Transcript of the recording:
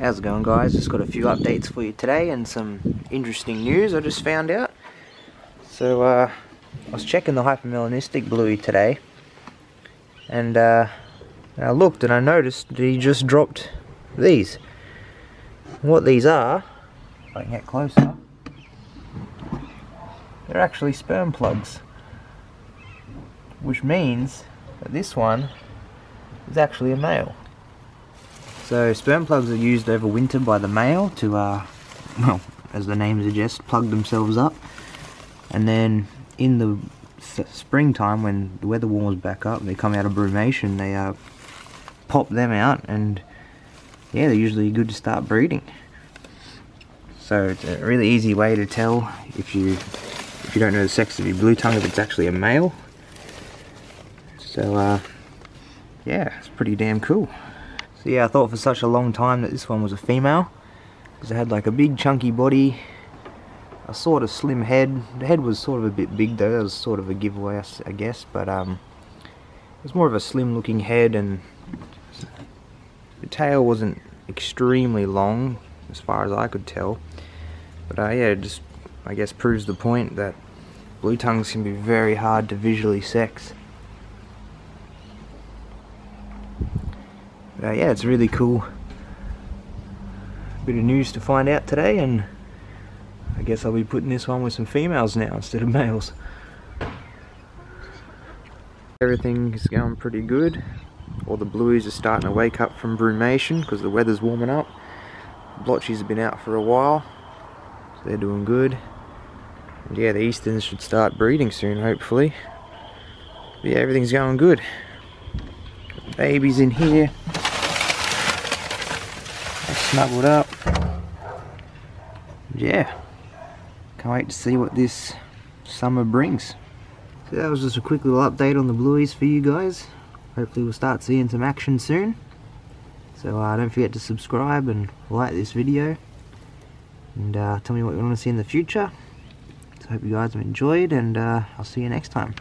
How's it going guys? Just got a few updates for you today and some interesting news I just found out. So uh, I was checking the hypermelanistic bluey today and uh, I looked and I noticed that he just dropped these. what these are, if I can get closer, they're actually sperm plugs. Which means that this one is actually a male. So sperm plugs are used over winter by the male to, uh, well, as the name suggests, plug themselves up. And then in the springtime, when the weather warms back up, they come out of brumation, they uh, pop them out, and yeah, they're usually good to start breeding. So it's a really easy way to tell if you if you don't know the sex of your blue tongue if it's actually a male. So uh, yeah, it's pretty damn cool. So yeah, I thought for such a long time that this one was a female. Because it had like a big chunky body, a sort of slim head. The head was sort of a bit big though, that was sort of a giveaway I guess. But um, it was more of a slim looking head and the tail wasn't extremely long as far as I could tell. But uh, yeah, it just I guess proves the point that blue tongues can be very hard to visually sex. Uh, yeah, it's really cool. Bit of news to find out today, and I guess I'll be putting this one with some females now instead of males. Everything is going pretty good. All the blueys are starting to wake up from brumation because the weather's warming up. Blotchies have been out for a while, so they're doing good. And yeah, the easterns should start breeding soon, hopefully. But yeah, everything's going good. Babies in here snuggled up. Yeah, can't wait to see what this summer brings. So that was just a quick little update on the blueys for you guys. Hopefully we'll start seeing some action soon. So uh, don't forget to subscribe and like this video. And uh, tell me what you want to see in the future. So hope you guys have enjoyed and uh, I'll see you next time.